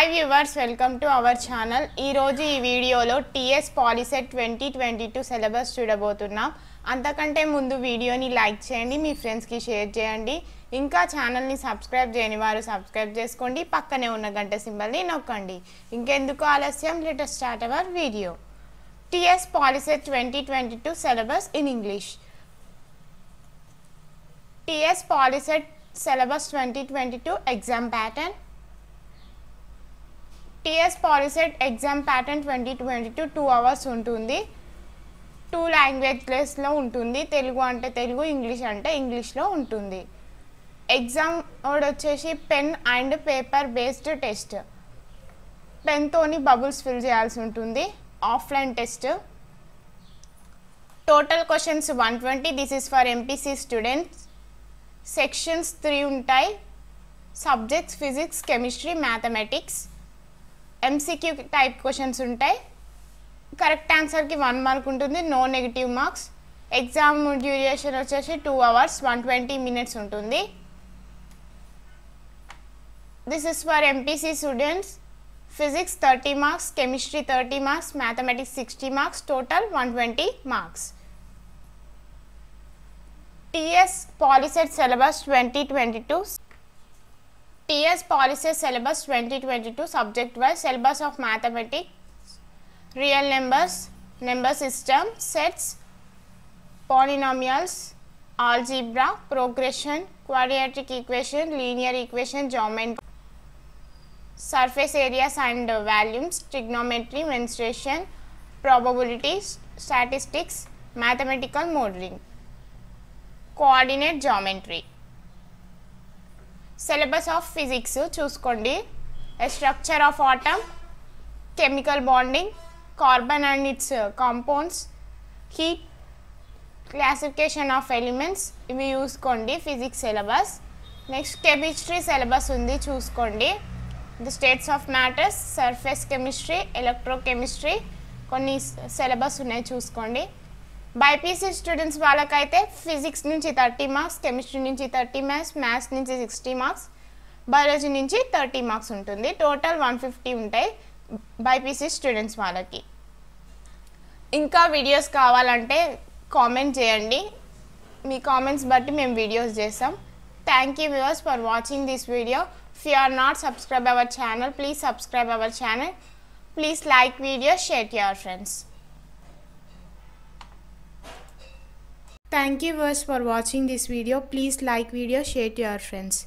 Hi viewers welcome to our channel ఈరోజు ఈ వీడియోలో TS Polycet twenty twenty two syllabus చూడబోతున్నాం. అంతకంటే ముందు వీడియోని లైక్ చేయండి మీ ఫ్రెండ్స్కి షేర్ చేయండి. ఇంకా ఛానల్ని సబ్స్క్రైబ్ చేయని వారు సబ్స్క్రైబ్ చేసుకోండి. పక్కనే ఉన్న గంట సింబల్ని నొక్కండి. ఇంకెందుకు ఆలస్యం? Let's start our video TS Polycet twenty twenty two syllabus in English TS Polycet syllabus twenty twenty two exam pattern TS Polycet exam pattern twenty twenty two two hours ఉంటుంది. టూ లాంగ్వేజ్లెస్లో ఉంటుంది. తెలుగు అంటే తెలుగు ఇంగ్లీష్ అంటే ఇంగ్లీష్లో ఉంటుంది. Exam mode వచ్చేసి pen and paper based test పెన్తోని bubbles fill చేయాల్సి ఉంటుంది. Offline test total questions one twenty this is for MPC students sections three ఉంటాయి. Subjects physics chemistry mathematics MCQ type questions ఉంటాయి. కరెక్ట్ ఆన్సర్కి one mark ఉంటుంది no negative marks exam duration వచ్చేసి two hours one twenty minutes ఉంటుంది. This is for MPC students physics thirty marks chemistry thirty marks mathematics sixty marks total one twenty marks TS Polycet syllabus twenty twenty two TS Polycet syllabus 2022 subject wise syllabus of mathematics real numbers number system sets polynomials algebra progression quadratic equation linear equation geometry surface areas and volumes trigonometry mensuration probability statistics mathematical modeling coordinate geometry syllabus of physics చూసుకోండి structure of atom chemical bonding carbon and its compounds heat classification of elements ఇవి చూసుకోండి physics syllabus next chemistry syllabus ఉంది చూసుకోండి the states of matters surface chemistry electrochemistry కొన్ని syllabus ఉన్నాయి చూసుకోండి BiPC students వాళ్ళకైతే physics నుంచి థర్టీ మార్క్స్ కెమిస్ట్రీ నుంచి థర్టీ మార్క్స్ మ్యాథ్స్ నుంచి సిక్స్టీ మార్క్స్ బయాలజీ నుంచి థర్టీ మార్క్స్ ఉంటుంది. టోటల్ వన్ ఫిఫ్టీ ఉంటాయి బైపీసీ స్టూడెంట్స్ వాళ్ళకి. ఇంకా వీడియోస్ కావాలంటే కామెంట్ చేయండి. మీ కామెంట్స్ బట్టి మేము వీడియోస్ చేస్తాం. Thank you viewers for watching this video if you are not subscribe our channel please subscribe our channel please like video share to your thank you guys for watching this video. Please like video share to your friends